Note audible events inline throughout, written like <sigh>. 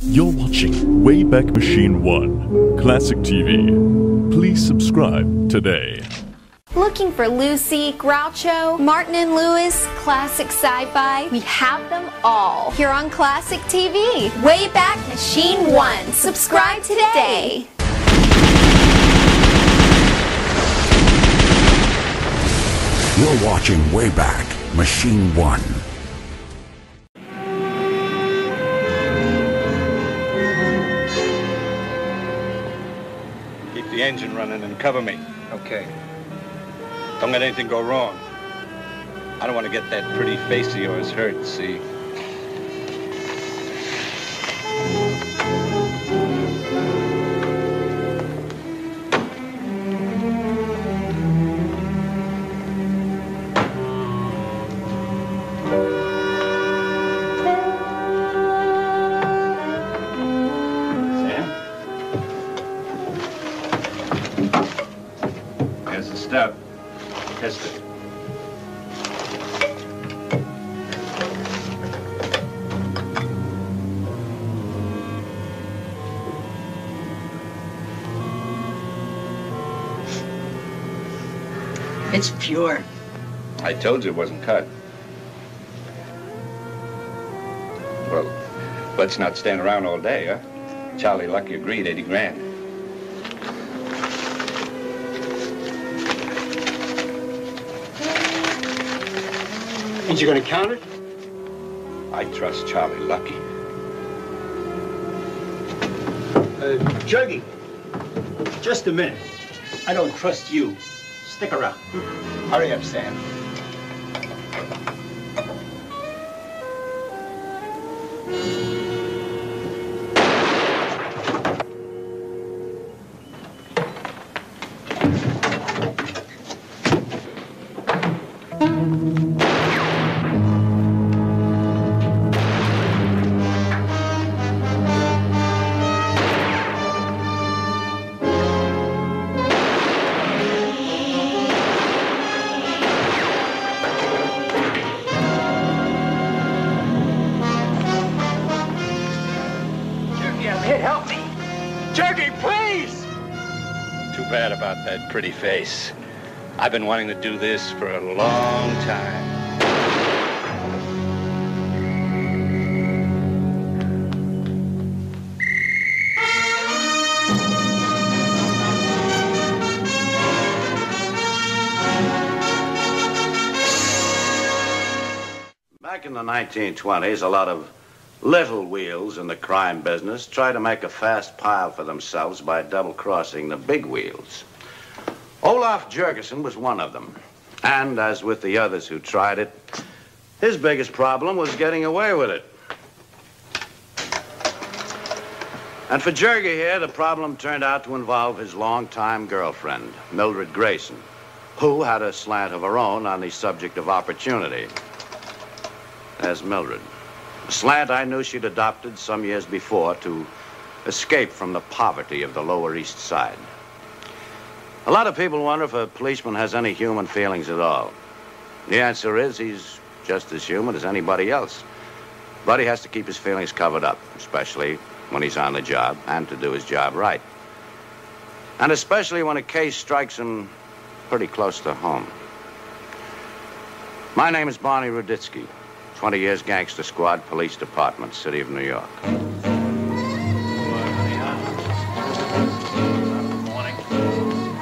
You're watching Wayback Machine 1, Classic TV. Please subscribe today. Looking for Lucy, Groucho, Martin and Lewis, classic sci-fi? We have them all here on Classic TV. Wayback Machine 1. Subscribe today. You're watching Wayback Machine 1. Engine running and cover me. Okay. Don't let anything go wrong. I don't want to get that pretty face of yours hurt, see? Pure. I told you it wasn't cut. Well, let's not stand around all day, huh? Charlie Lucky agreed 80 grand. And you're gonna count it? I trust Charlie Lucky. Uh, Jurgie, just a minute. I don't trust you. Stick around. Hurry up, Sam. Bad about that pretty face. I've been wanting to do this for a long time. Back in the 1920s, a lot of little wheels in the crime business try to make a fast pile for themselves by double crossing the big wheels. Olaf Jorgenson was one of them. And as with the others who tried it, his biggest problem was getting away with it. And for Jurgie here, the problem turned out to involve his longtime girlfriend, Mildred Grayson, who had a slant of her own on the subject of opportunity. As Mildred. A slant I knew she'd adopted some years before to escape from the poverty of the Lower East Side. A lot of people wonder if a policeman has any human feelings at all. The answer is he's just as human as anybody else. But he has to keep his feelings covered up, especially when he's on the job and to do his job right. And especially when a case strikes him pretty close to home. My name is Barney Ruditsky. 20 years gangster squad, police department, city of New York.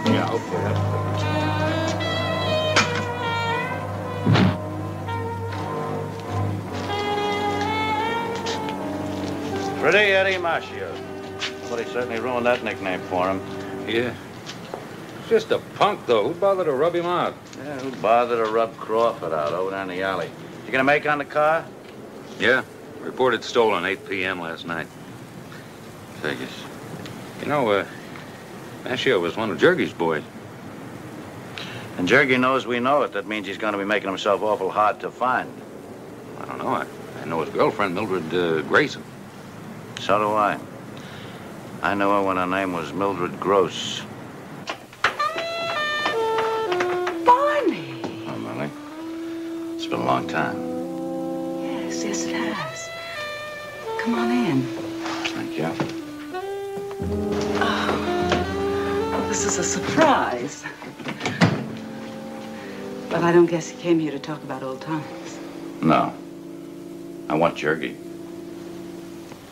Yeah, okay. Pretty Eddie Marcio. But he certainly ruined that nickname for him. Yeah. Just a punk, though. Who bothered to rub him out? Yeah, who bothered to rub Crawford out over there in the alley? You gonna make on the car? Yeah. Reported stolen 8 p.m. last night. Figures. You know, uh, Mascio was one of Jurgie's boys. And Jurgie knows we know it. That means he's gonna be making himself awful hard to find. I don't know. I, I know his girlfriend, Mildred uh, Grayson. So do I. I knew her when her name was Mildred Gross. Been a long time. Yes. Yes, it has. Come on in. Thank you. Oh, well, this is a surprise. But I don't guess you came here to talk about old times. No. I want Jurgie.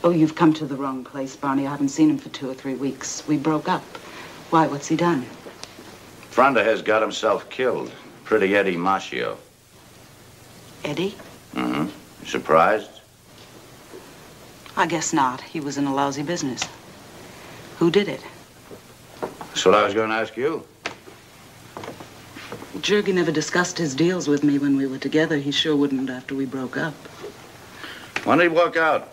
Oh, you've come to the wrong place, Barney. I haven't seen him for two or three weeks. We broke up. Why, what's he done? Fronda has got himself killed. Pretty Eddie Machio. Eddie? Mm-hmm. Surprised? I guess not. He was in a lousy business. Who did it? That's what I was going to ask you. Jurgie never discussed his deals with me when we were together. He sure wouldn't after we broke up. When did he walk out?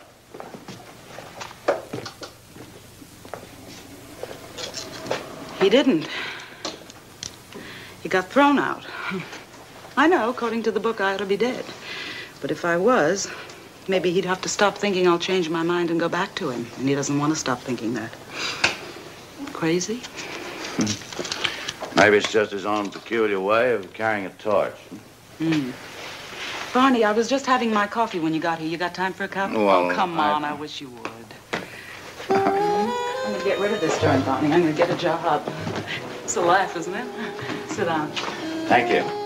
He didn't. He got thrown out. I know, according to the book, I ought to be dead. But if I was, maybe he'd have to stop thinking I'll change my mind and go back to him. And he doesn't want to stop thinking that. Crazy? Maybe it's just his own peculiar way of carrying a torch. Hmm. Barney, I was just having my coffee when you got here. You got time for a cup? Well, oh, come I- on. I wish you would. I'm gonna get rid of this joint, Barney. I'm gonna get a job. It's a life, isn't it? Sit down. Thank you.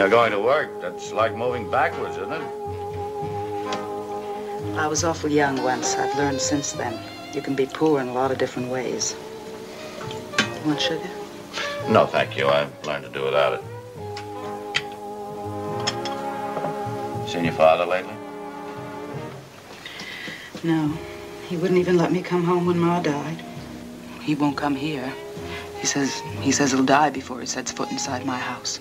You're going to work. That's like moving backwards, isn't it? I was awful young once. I've learned since then. You can be poor in a lot of different ways. You Want sugar? No, thank you. I've learned to do without it. Seen your father lately? No. He wouldn't even let me come home when Ma died. He won't come here. He says he says he'll die before he sets foot inside my house.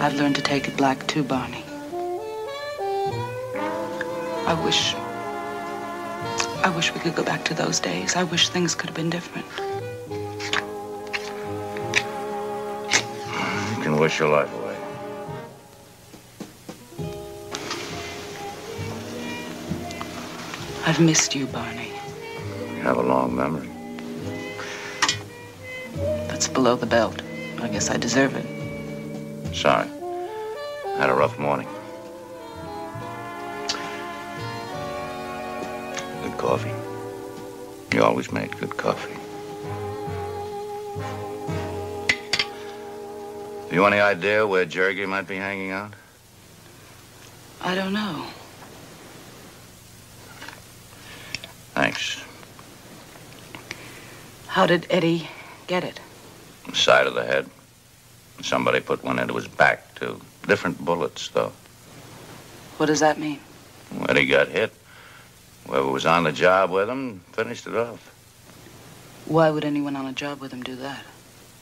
I've learned to take it black too, Barney. I wish I wish we could go back to those days. I wish things could have been different. You can wish your life away. I've missed you, Barney. You have a long memory. That's below the belt. I guess I deserve it. Sorry. I Had a rough morning. Good coffee. You always made good coffee. You any idea where Jurgie might be hanging out? I don't know. Thanks. How did Eddie get it? Side of the head. Somebody put one into his back, too. Different bullets, though. What does that mean? When he got hit, whoever was on the job with him finished it off. Why would anyone on a job with him do that?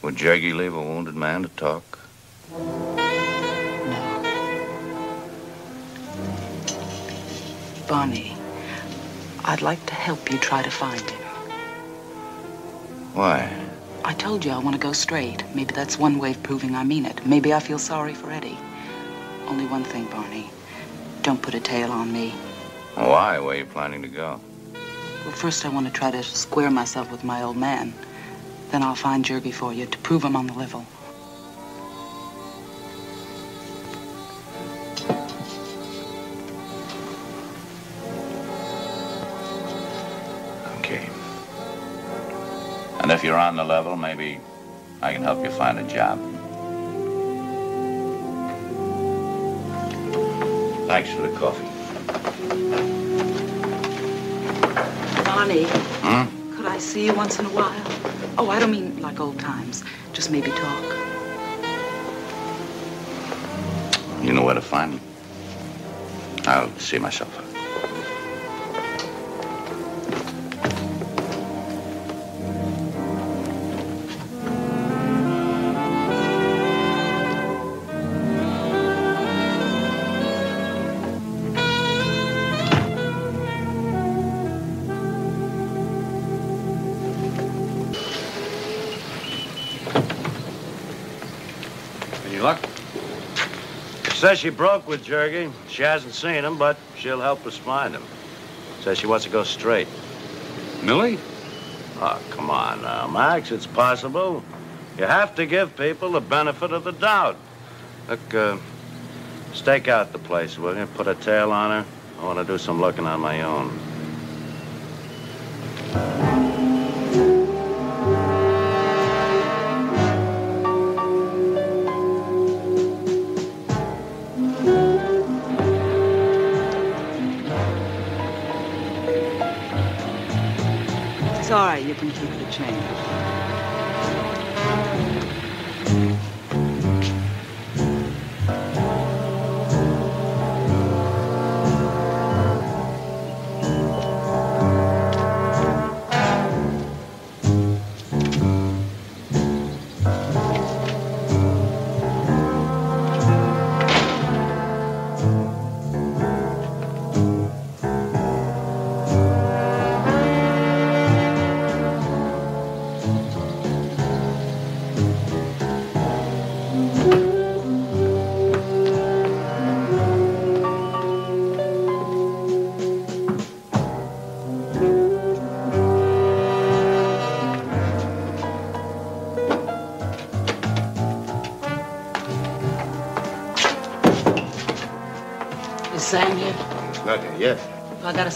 Would Jurgie leave a wounded man to talk? No. Barney, I'd like to help you try to find him. Why? I told you I want to go straight. Maybe that's one way of proving I mean it. Maybe I feel sorry for Eddie. Only one thing, Barney. Don't put a tail on me. Why? Where are you planning to go? Well, first I want to try to square myself with my old man. Then I'll find Jurgie for you to prove I'm on the level. If you're on the level, maybe I can help you find a job. Thanks for the coffee. Barney, Hmm? could I see you once in a while? Oh, I don't mean like old times. Just maybe talk. You know where to find me. I'll see myself Says she broke with Jurgie. She hasn't seen him, but she'll help us find him. Says she wants to go straight. Millie? Oh, come on now, Max. It's possible. You have to give people the benefit of the doubt. Look, uh, Stake out the place, will you? Put a tail on her. I want to do some looking on my own.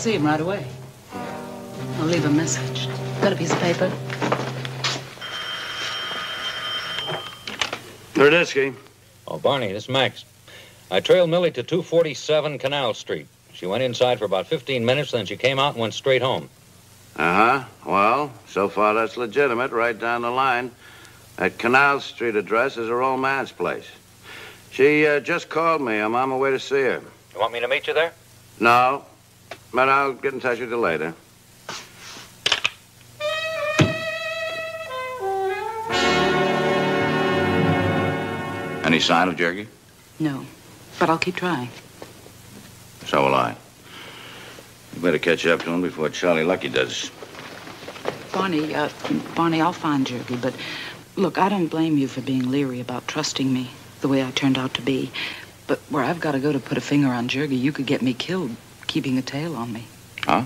See him right away. I'll leave a message. Got a piece of paper? Ruditsky. Oh, Barney, this is Max. I trailed Millie to 247 Canal Street. She went inside for about 15 minutes, then she came out and went straight home. Uh-huh. Well, so far that's legitimate, right down the line. That Canal Street address is her old man's place. She uh, just called me. I'm on my way to see her. You want me to meet you there? No, but I'll get in touch with you later. Any sign of Jurgie? No. But I'll keep trying. So will I. You better catch up to him before Charlie Lucky does. Barney, uh, Barney, I'll find Jurgie, but look, I don't blame you for being leery about trusting me the way I turned out to be. But where I've got to go to put a finger on Jurgie, you could get me killed keeping a tail on me. Huh?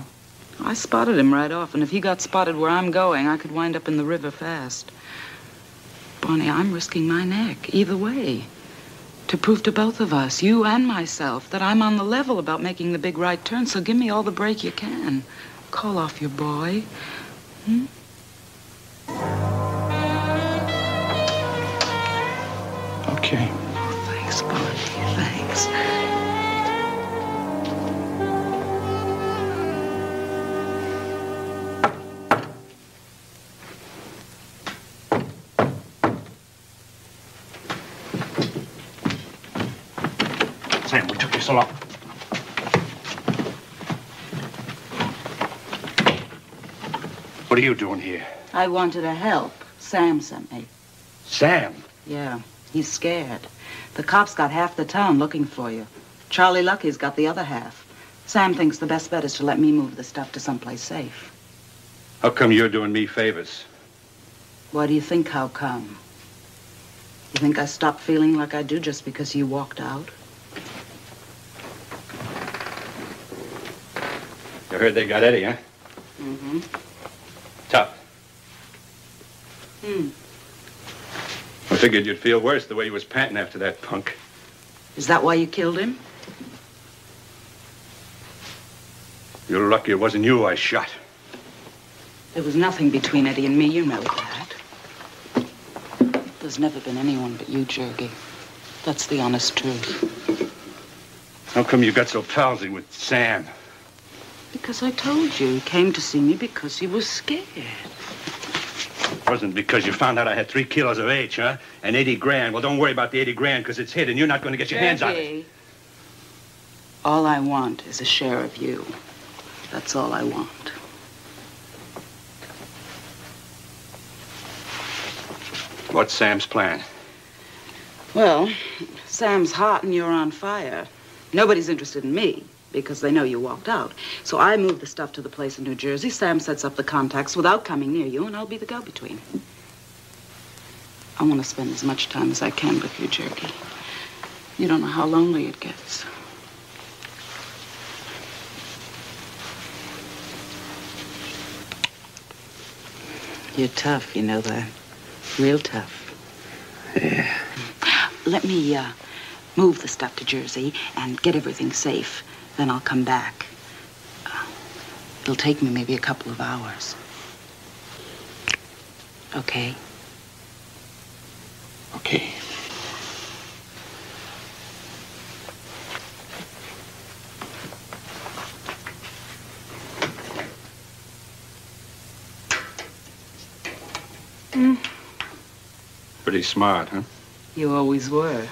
I spotted him right off, and if he got spotted where I'm going, I could wind up in the river fast. Barney, I'm risking my neck either way. To prove to both of us, you and myself, that I'm on the level about making the big right turn, so give me all the break you can. Call off your boy. Hmm? Doing here? I wanted to help. Sam sent me. Sam. Yeah, he's scared. The cops got half the town looking for you. Charlie Lucky's got the other half. Sam thinks the best bet is to let me move the stuff to someplace safe. How come you're doing me favors? Why do you think how come? You think I stopped feeling like I do just because you walked out? You heard they got Eddie, huh? Mm-hmm. Tough. Hmm. I figured you'd feel worse the way you was panting after that punk. Is that why you killed him? You're lucky it wasn't you I shot. There was nothing between Eddie and me, you know that. There's never been anyone but you, Jurgie. That's the honest truth. How come you got so palsy with Sam? Because I told you he came to see me because he was scared. Wasn't because you found out I had three kilos of H, huh? And 80 grand. Well, don't worry about the 80 grand because it's hid and you're not going to get your hands on it. All I want is a share of you. That's all I want. What's Sam's plan? Well, Sam's hot and you're on fire. Nobody's interested in me because they know you walked out. So I move the stuff to the place in New Jersey. Sam sets up the contacts without coming near you, and I'll be the go-between. I want to spend as much time as I can with you, Jurgie. You don't know how lonely it gets. You're tough, you know that. Real tough. Yeah. Let me, uh, move the stuff to Jersey and get everything safe. Then I'll come back. Uh, it'll take me maybe a couple of hours. Okay? Okay. Pretty smart, huh? You always were.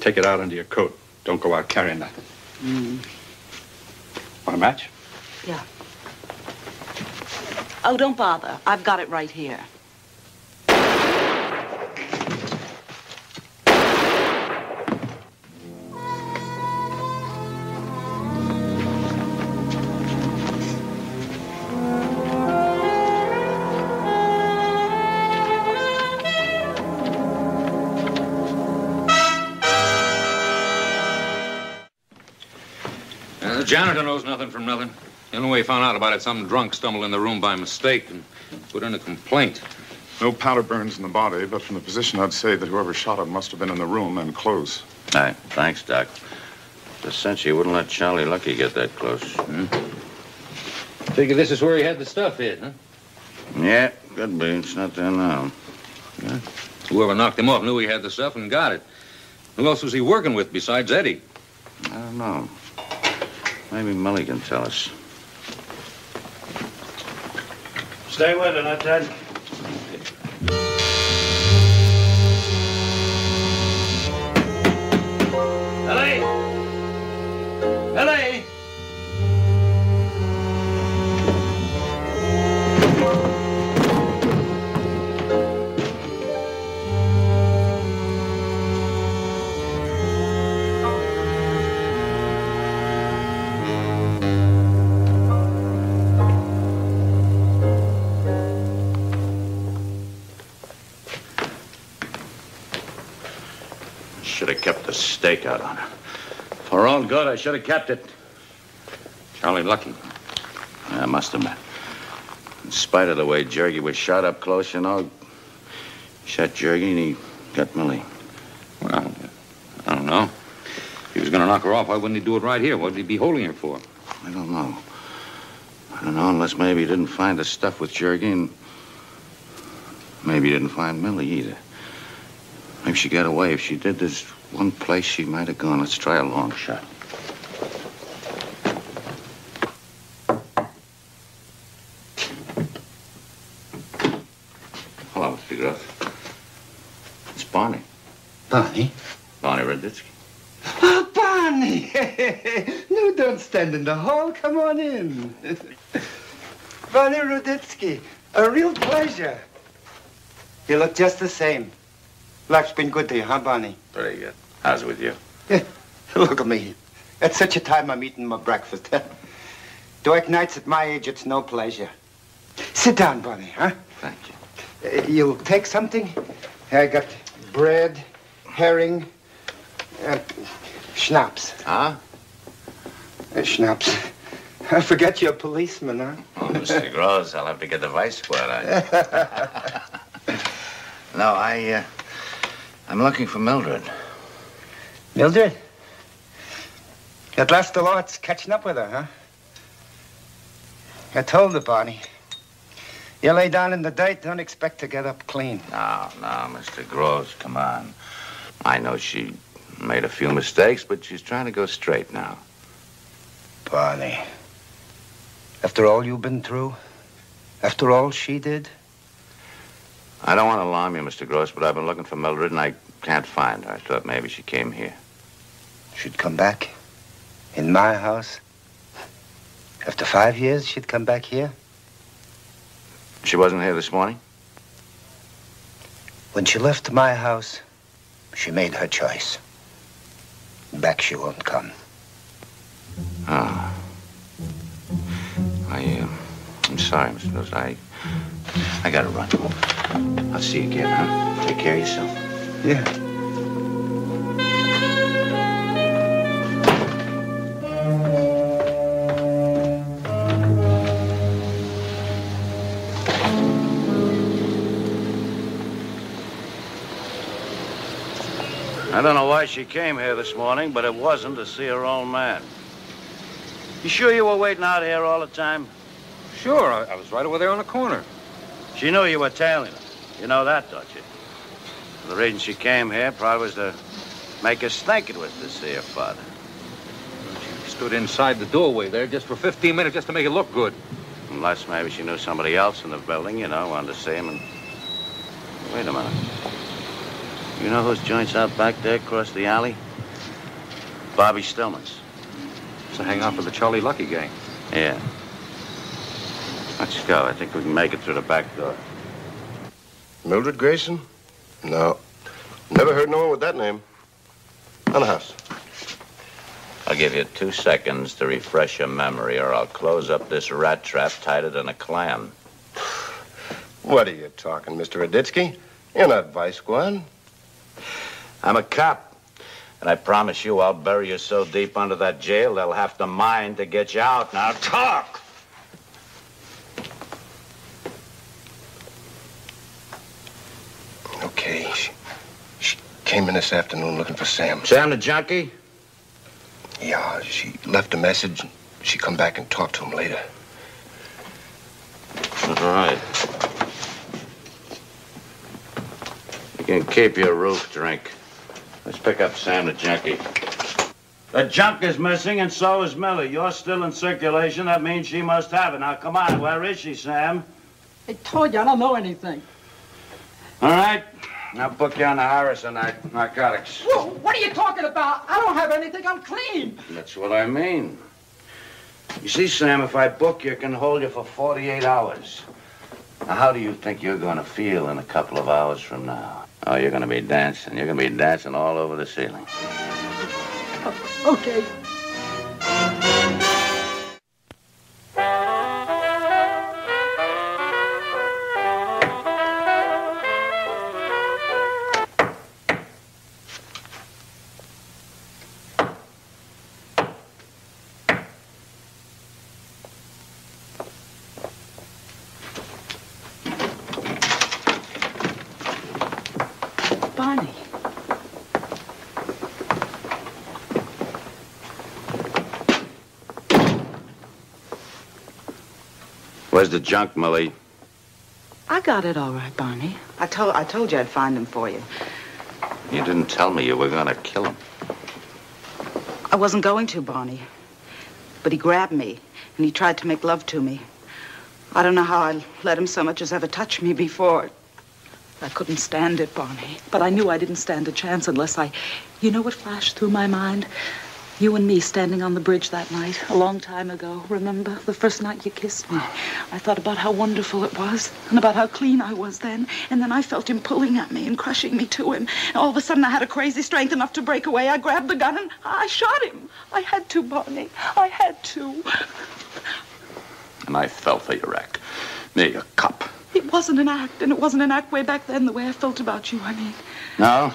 Take it out under your coat. Don't go out carrying nothing. Mm. Want a match? Yeah. Oh, don't bother. I've got it right here. Janitor knows nothing from nothing. The only way he found out about it, some drunk stumbled in the room by mistake and put in a complaint. No powder burns in the body, but from the position, I'd say that whoever shot him must have been in the room and close. Aye, thanks, Doc. The cinch you wouldn't let Charlie Lucky get that close. Hmm? Figure this is where he had the stuff hid, huh? Yeah, could be. It's not there now. Yeah. Whoever knocked him off knew he had the stuff and got it. Who else was he working with besides Eddie? I don't know. Maybe Millie can tell us. Stay with it, Lieutenant. Kept out on her. For all good, I should have kept it. Charlie Lucky. I must have been. In spite of the way Jurgie was shot up close, you know, shot Jurgie and he got Millie. Well, I don't know. If he was going to knock her off, why wouldn't he do it right here? What would he be holding her for? I don't know. I don't know unless maybe he didn't find the stuff with Jergy and maybe he didn't find Millie either. Maybe she got away. If she did, there's one place she might have gone. Let's try a long shot. Hello, Mr. Gross. It's Barney. Barney? Barney Ruditsky. Oh, ah, Barney! <laughs> no, don't stand in the hall. Come on in. <laughs> Barney Ruditsky, a real pleasure. You look just the same. Life's been good to you, huh, Barney? Very good. How's it with you? <laughs> Look at me. At such a time, I'm eating my breakfast. <laughs> Dark nights at my age, it's no pleasure. Sit down, Barney, huh? Thank you. Uh, you'll take something? I got bread, herring, uh, schnapps. Huh? Uh, schnapps. <laughs> I forget you're a policeman, huh? Oh, Mr. Gross, I'll have to get the vice squad on you. no, I, uh, I'm looking for Mildred. Mildred? At last the Lord's catching up with her, huh? I told her, Barney. You lay down in the dirt, don't expect to get up clean. No, no, Mr. Gross, come on. I know she made a few mistakes, but she's trying to go straight now. Barney, after all you've been through, after all she did, I don't want to alarm you, Mr. Gross, but I've been looking for Mildred and I can't find her. I thought maybe she came here. she'd come back in my house. After five years, she'd come back here. She wasn't here this morning? When she left my house, she made her choice. Back she won't come. Oh. I, uh, I'm sorry, Mr. Gross. I, I gotta run. I'll see you again, huh? Take care of yourself. Yeah. I don't know why she came here this morning, but it wasn't to see her old man. You sure you were waiting out here all the time? Sure, I, I was right over there on the corner. She knew you were tailing her. You know that, don't you? The reason she came here probably was to make us think it was to see her father. She stood inside the doorway there just for 15 minutes just to make it look good. Unless maybe she knew somebody else in the building, you know, wanted to see him and... Wait a minute. You know those joints out back there across the alley? Bobby Stillman's. It's a hangout for the Charlie Lucky gang. Yeah. Let's go. I think we can make it through the back door. Mildred Grayson? No. Never heard no one with that name. On the house. I'll give you two seconds to refresh your memory, or I'll close up this rat trap tighter than a clam. What are you talking, Mr. Ruditsky? You're not Vice Squad. I'm a cop. And I promise you I'll bury you so deep under that jail they'll have to mine to get you out. Now talk! Okay. She, she came in this afternoon looking for Sam. Sam the junkie? Yeah, she left a message. She come back and talk to him later. All right. You can keep your roof drink. Let's pick up Sam the junkie. The junk is missing, and so is Millie. You're still in circulation. That means she must have it. Now, come on. Where is she, Sam? I told you I don't know anything. All right. I'll book you on the Harrison Act, narcotics. Whoa, what are you talking about? I don't have anything. I'm clean. That's what I mean. You see, Sam, if I book you, I can hold you for 48 hours. Now, how do you think you're going to feel in a couple of hours from now? Oh, you're going to be dancing. You're going to be dancing all over the ceiling. Oh, okay. Where's the junk, Millie? I got it all right, Barney. I told I told you I'd find him for you. You didn't tell me you were going to kill him. I wasn't going to, Barney. But he grabbed me, and he tried to make love to me. I don't know how I let him so much as ever touch me before. I couldn't stand it, Barney. But I knew I didn't stand a chance unless I... You know what flashed through my mind? You and me standing on the bridge that night, a long time ago. Remember? The first night you kissed me. I thought about how wonderful it was, and about how clean I was then. And then I felt him pulling at me and crushing me to him. And all of a sudden, I had a crazy strength enough to break away. I grabbed the gun and I shot him. I had to, Barney. I had to. And I fell for your act. Me, a cop. It wasn't an act, and it wasn't an act way back then, the way I felt about you, I mean. No?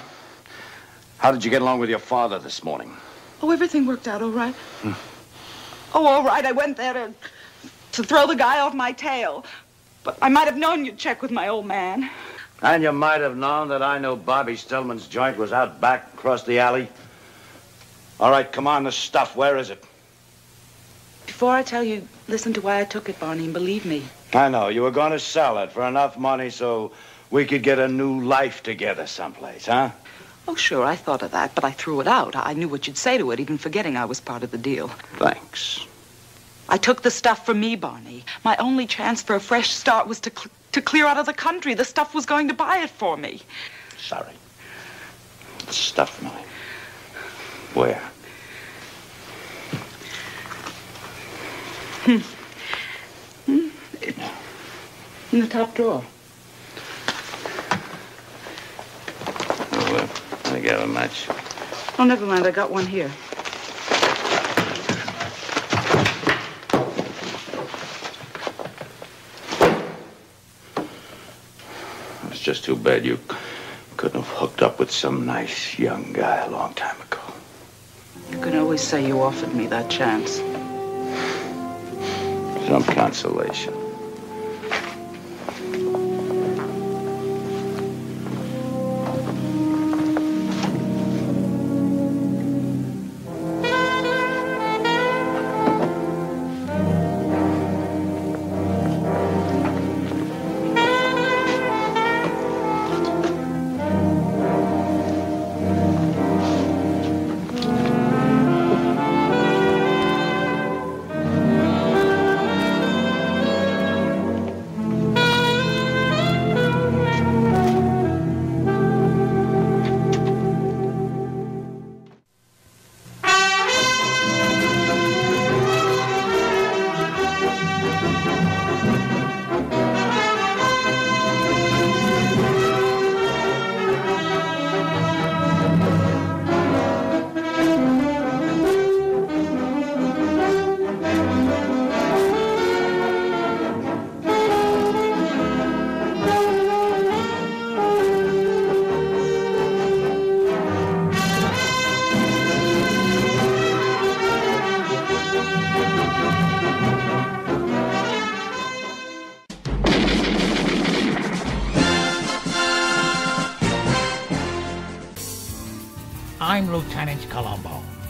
How did you get along with your father this morning? Oh, everything worked out all right. Oh, all right. I went there to, to throw the guy off my tail. But I might have known you'd check with my old man. And you might have known that I knew Bobby Stillman's joint was out back across the alley. All right, come on, the stuff. Where is it? Before I tell you, listen to why I took it, Barney, and believe me. I know. You were going to sell it for enough money so we could get a new life together someplace, huh? Oh, sure, I thought of that, but I threw it out. I knew what you'd say to it, even forgetting I was part of the deal. Thanks. I took the stuff for me, Barney. My only chance for a fresh start was to, cl- to clear out of the country. The stuff was going to buy it for me. Sorry. The stuff, Millie. Where? Hmm. Hmm? In the top drawer. Well, let me get a match. Oh, never mind. I got one here. It's just too bad you couldn't have hooked up with some nice young guy a long time ago. You can always say you offered me that chance. Some consolation.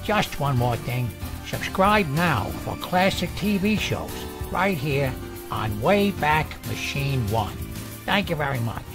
Just one more thing. Subscribe now for classic TV shows right here on Wayback Machine 1. Thank you very much.